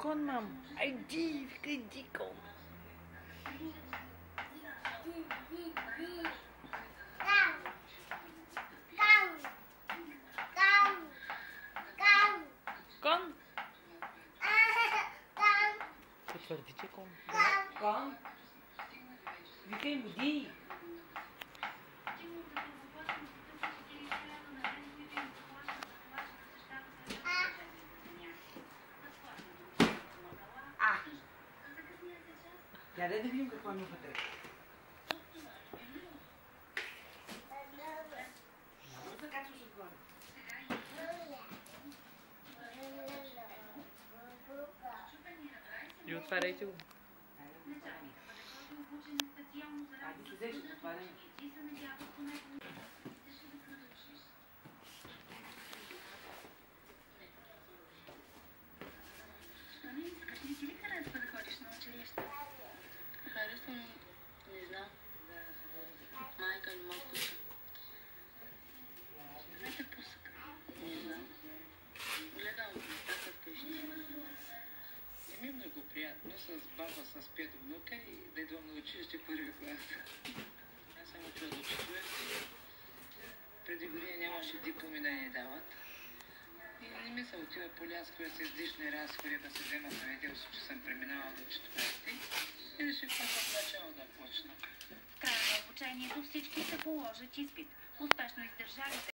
Кон, мам. Айди, викай ди, кон. Кон. Потвърди, че кон. Кон. Викай му ди. А. Я да видим какво има вътре. Много се качваш отгоре. И отваряйте го. Айде, с баба с пет внука и да идвам на училище първи клас. Аз съм учил до четвърти. Преди години нямаше дипломи да ни дават. И не ми се отива по ляскове с излишни разходи да се взема свидетелство, че съм преминавал до четвърти. И реших пак от начало да почна. В края на обучението всички ще положат изпит. Успешно издържалите